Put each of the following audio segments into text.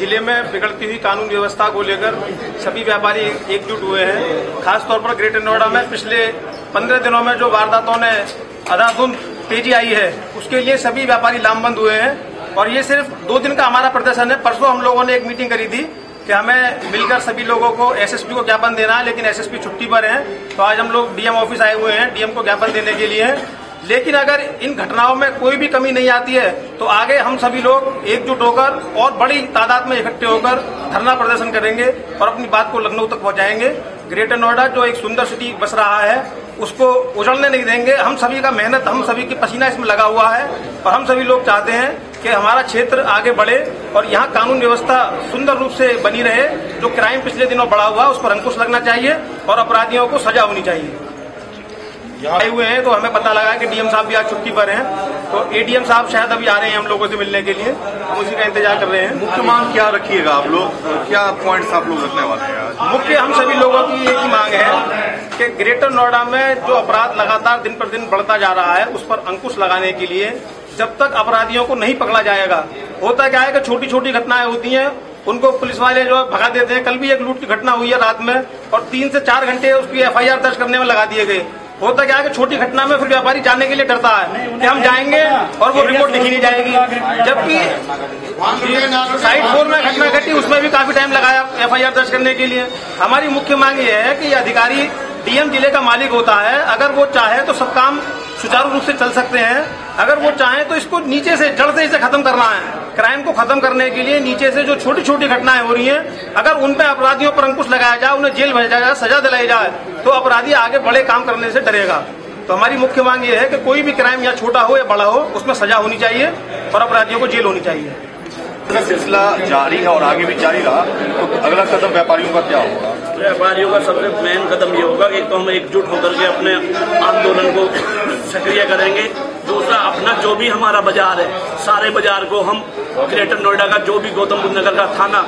ज़िले में बिगड़ती हुई कानून व्यवस्था को लेकर सभी व्यापारी एकजुट हुए हैं। खासतौर पर ग्रेटर नोएडा में पिछले पंद्रह दिनों में जो वारदातों ने अधाधुन तेज़ी आई है, उसके लिए सभी व्यापारी लामबंद हुए हैं। और ये सिर्फ़ दो दिन का हमारा प्रदर्शन है। परसों हम लोगों ने एक मीटिंग करी थी कि हमें मिलकर सभी लोगों को एसएसपी को ज्ञापन देना है, लेकिन एसएसपी छुट्टी पर हैं। तो आज हम लोग डीएम ऑफ़िस आए हुए हैं, डीएम को ज्ञापन देने के लिए। लेकिन अगर इन घटनाओं में कोई भी कमी नहीं आती है तो आगे हम सभी लोग एकजुट होकर और बड़ी तादाद में इकट्ठे होकर धरना प्रदर्शन करेंगे और अपनी बात को लखनऊ तक पहुंचाएँगे। ग्रेटर नोएडा, जो एक सुंदर सिटी बस रहा है, उसको उजड़ने नहीं देंगे। हम सभी का मेहनत, हम सभी की पसीना इसमें लगा हुआ है और हम सभी लोग चाहते हैं कि हमारा क्षेत्र आगे बढ़े और यहाँ कानून व्यवस्था सुंदर रूप से बनी रहे, जो क्राइम पिछले दिनों बढ़ा हुआ उस पर अंकुश लगना चाहिए और अपराधियों को सजा होनी चाहिए। आए हुए हैं तो हमें पता लगा कि डीएम साहब भी आज छुट्टी पर हैं। तो एडीएम साहब शायद अभी आ रहे हैं हम लोगों से मिलने के लिए। हम उसी का इंतज़ार कर रहे हैं। मुख्य मांग क्या रखिएगा आप लोग? क्या पॉइंट्स आप लोग रखने वाले हैं? मुख्य हम सभी लोगों की एक ही मांग है कि ग्रेटर नोएडा में जो अपराध लगातार दिन पर दिन बढ़ता जा रहा है उस पर अंकुश लगाने के लिए जब तक अपराधियों को नहीं पकड़ा जाएगा होता क्या है कि छोटी छोटी घटनाएँ होती हैं उनको पुलिस वाले जो है भगा देते हैं। कल भी एक लूट की घटना हुई है रात में और तीन से चार घंटे उसकी एफआईआर दर्ज करने में लगा दिए गए। होता क्या है कि छोटी घटना में फिर व्यापारी जाने के लिए डरता है कि हम जाएँगे और वो रिपोर्ट लिखी नहीं जाएगी। जबकि साइड फोर में घटना घटी, उसमें भी काफ़ी टाइम लगाया एफआईआर दर्ज करने के लिए। हमारी मुख्य मांग ये है कि अधिकारी डीएम ज़िले का मालिक होता है। अगर वो चाहे तो सब काम सुचारू रूप से चल सकते हैं। अगर वो चाहे तो इसको नीचे से जड़ से इसे खत्म करना है। क्राइम को खत्म करने के लिए नीचे से जो छोटी छोटी घटनाएँ हो रही हैं अगर उन पे अपराधियों पर अंकुश लगाया जाए उन्हें जेल भेजा जाए सजा दिलाई जाए तो अपराधी आगे बड़े काम करने से डरेगा। तो हमारी मुख्य मांग ये है कि कोई भी क्राइम या छोटा हो या बड़ा हो उसमें सजा होनी चाहिए और अपराधियों को जेल होनी चाहिए। अगर सिलसिला जारी है और आगे भी जारी रहा तो अगला कदम व्यापारियों का क्या होगा? व्यापारियों का सबसे मेन कदम ये होगा कि तो हम एकजुट होकर के अपने आंदोलन को सक्रिय करेंगे दूसरा अपना जो भी हमारा बाज़ार है सारे बाज़ार को हम ग्रेटर नोएडा का, जो भी गौतम बुद्ध नगर का थाना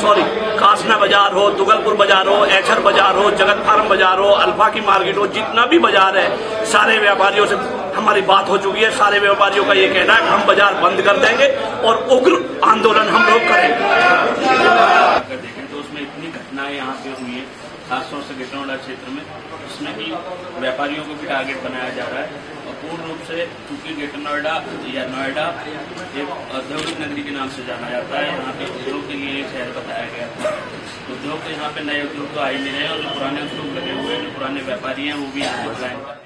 सॉरी कासना बाज़ार हो दुगलपुर बाज़ार हो एचर बाज़ार हो, जगत फार्म बाज़ार हो, अल्फ़ा की मार्केट हो, जितना भी बाज़ार है, सारे व्यापारियों से हमारी बात हो चुकी है। सारे व्यापारियों का ये कहना है, हम बाज़ार बंद कर देंगे और उग्र आंदोलन हम लोग करेंगे अगर देखें तो उसमें इतनी घटनाएँ यहाँ पे हुई हैं खासतौर से गिटौड़ा क्षेत्र में, उसमें भी व्यापारियों को भी टारगेट बनाया जा रहा है और पूर्ण रूप से चूँकि ग्रेटर नोएडा या नोएडा एक औद्योगिक नगरी के नाम से जाना जाता है, यहाँ पे उद्योग के लिए शहर बताया गया था। उद्योग तो यहाँ पे नए उद्योग तो आए नहीं रहे और जो पुराने उद्योग लगे हुए जो पुराने व्यापारी हैं, वो भी यहाँ पर